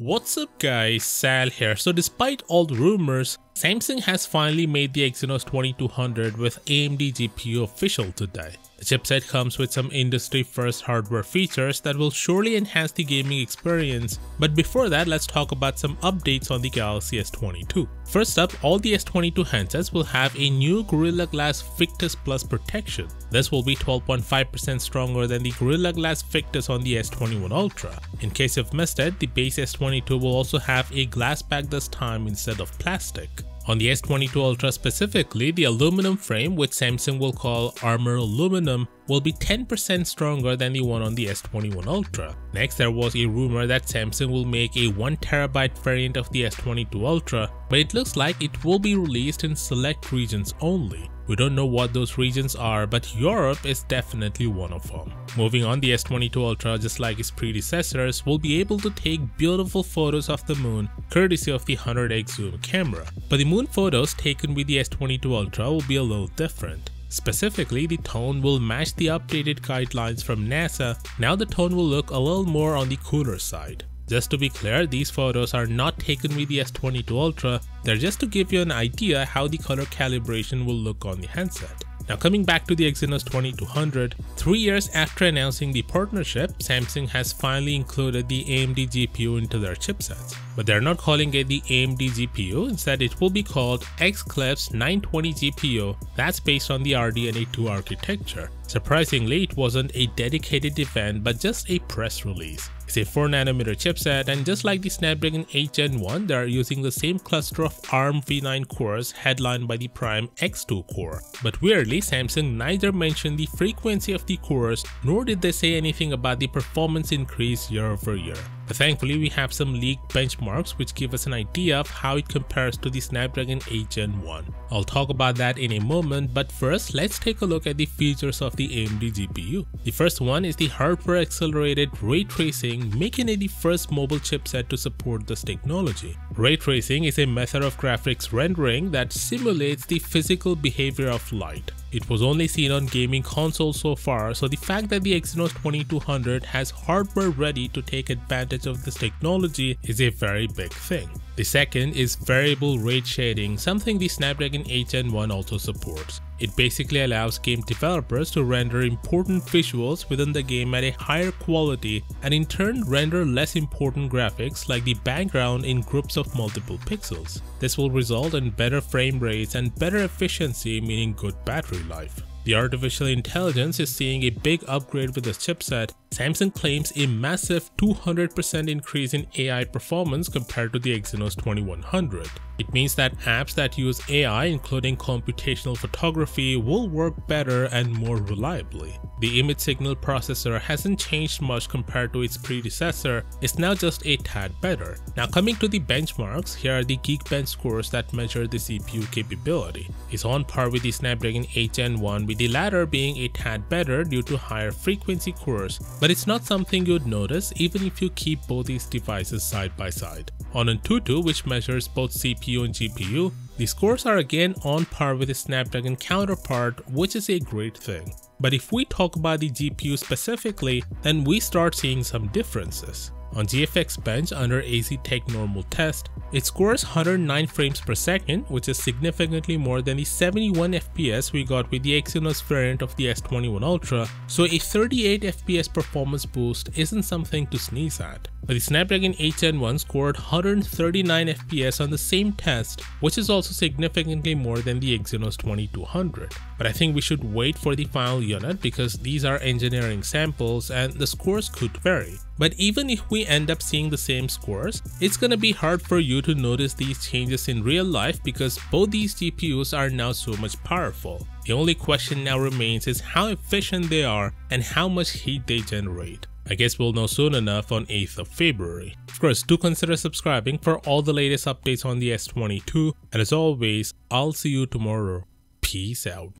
What's up guys, Sal here. So despite all the rumors, Samsung has finally made the Exynos 2200 with AMD GPU official today. The chipset comes with some industry first hardware features that will surely enhance the gaming experience, but before that let's talk about some updates on the Galaxy S22. First up, all the S22 handsets will have a new Gorilla Glass Victus Plus protection. This will be 12.5% stronger than the Gorilla Glass Victus on the S21 Ultra. In case you've missed it, the base S22 will also have a glass back this time instead of plastic. On the S22 Ultra specifically, the aluminum frame, which Samsung will call Armor Aluminum, will be 10% stronger than the one on the S21 Ultra. Next, there was a rumor that Samsung will make a 1TB variant of the S22 Ultra, but it looks like it will be released in select regions only. We don't know what those regions are, but Europe is definitely one of them. Moving on, the S22 Ultra, just like its predecessors, will be able to take beautiful photos of the moon courtesy of the 100x zoom camera. But the moon photos taken with the S22 Ultra will be a little different. Specifically, the tone will match the updated guidelines from NASA, now the tone will look a little more on the cooler side. Just to be clear, these photos are not taken with the S22 Ultra, they're just to give you an idea how the color calibration will look on the handset. Now coming back to the Exynos 2200, three years after announcing the partnership, Samsung has finally included the AMD GPU into their chipsets. But they're not calling it the AMD GPU, instead it will be called Xclipse 920 GPU that's based on the RDNA 2 architecture. Surprisingly, it wasn't a dedicated event but just a press release. It's a 4nm chipset and just like the Snapdragon 8 Gen 1, they are using the same cluster of ARM v9 cores headlined by the Prime X2 core. But weirdly, Samsung neither mentioned the frequency of the cores nor did they say anything about the performance increase year over year. But thankfully we have some leaked benchmarks which give us an idea of how it compares to the Snapdragon 8 Gen 1. I'll talk about that in a moment but first let's take a look at the features of the AMD GPU. The first one is the hardware accelerated ray tracing making it the first mobile chipset to support this technology. Ray tracing is a method of graphics rendering that simulates the physical behavior of light. It was only seen on gaming consoles so far, so the fact that the Exynos 2200 has hardware ready to take advantage of this technology is a very big thing. The second is variable rate shading, something the Snapdragon 8 Gen 1 also supports. It basically allows game developers to render important visuals within the game at a higher quality and in turn render less important graphics like the background in groups of multiple pixels. This will result in better frame rates and better efficiency meaning good battery life. The artificial intelligence is seeing a big upgrade with this chipset. Samsung claims a massive 200% increase in AI performance compared to the Exynos 2100. It means that apps that use AI including computational photography will work better and more reliably. The image signal processor hasn't changed much compared to its predecessor, it's now just a tad better. Now coming to the benchmarks, here are the Geekbench scores that measure the CPU capability. It's on par with the Snapdragon 8 Gen 1 with the latter being a tad better due to higher frequency cores, but it's not something you'd notice even if you keep both these devices side by side. On Antutu, which measures both CPU and GPU, the scores are again on par with the Snapdragon counterpart, which is a great thing. But if we talk about the GPU specifically, then we start seeing some differences. On GFX Bench under Aztec normal test, it scores 109 frames per second, which is significantly more than the 71 FPS we got with the Exynos variant of the S21 Ultra, so a 38 FPS performance boost isn't something to sneeze at. But the Snapdragon 8 Gen 1 scored 139 FPS on the same test, which is also significantly more than the Exynos 2200. But I think we should wait for the final unit because these are engineering samples and the scores could vary. But even if we end up seeing the same scores, it's gonna be hard for you to notice these changes in real life because both these GPUs are now so much powerful. The only question now remains is how efficient they are and how much heat they generate. I guess we'll know soon enough on 8th of February. Of course, do consider subscribing for all the latest updates on the S22 and as always, I'll see you tomorrow. Peace out.